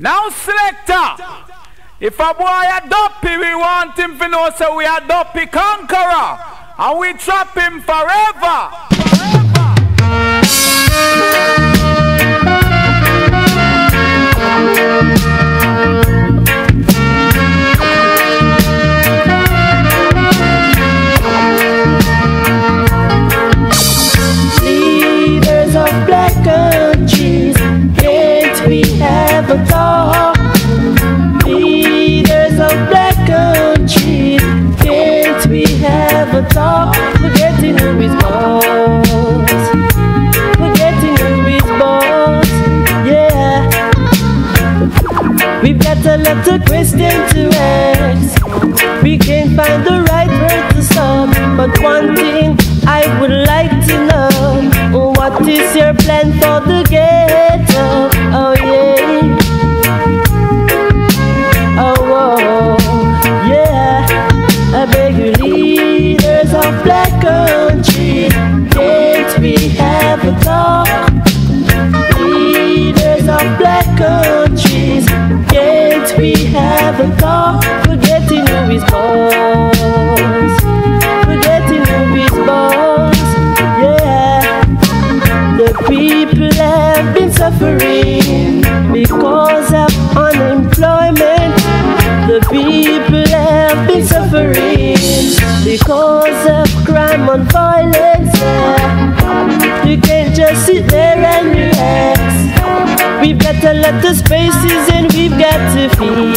Now, selector, if a boy a dopey, we want him to know so we are dopey conqueror, and we trap him forever. Leaders of black questions to ask. We can't find the right word to stop. But one thing I would like to know What is your plan for the ghetto? A talk? Forgetting who is boss Forgetting who is boss Yeah The people have been suffering Because of unemployment The people have been suffering Because of crime and violence yeah. You can't just sit there and relax We've got a lot spaces and we've got to fill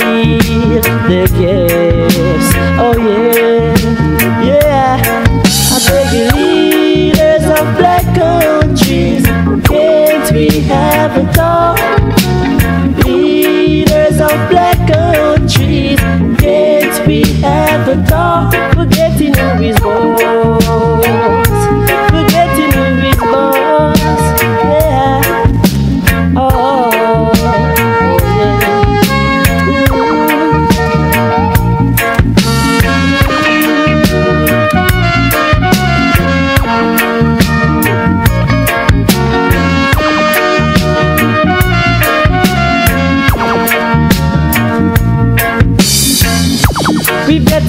the gaps. Oh yeah, yeah. I beg leaders of black countries, can't we have a talk? Leaders of black countries, can't we have a talk? Forgetting who is boss,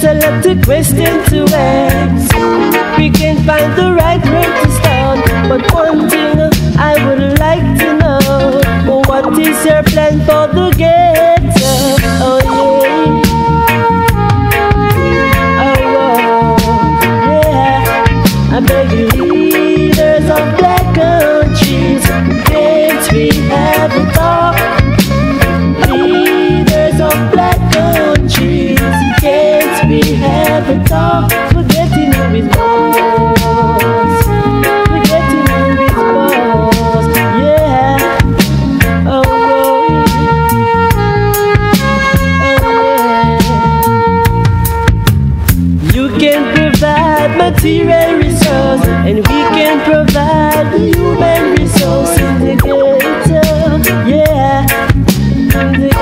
We've got a lot to ask. We can't find the right word to start. But one thing I would like to know What is your plan for the ghetto? Can provide material resource And we can provide human resource in the ghetto Yeah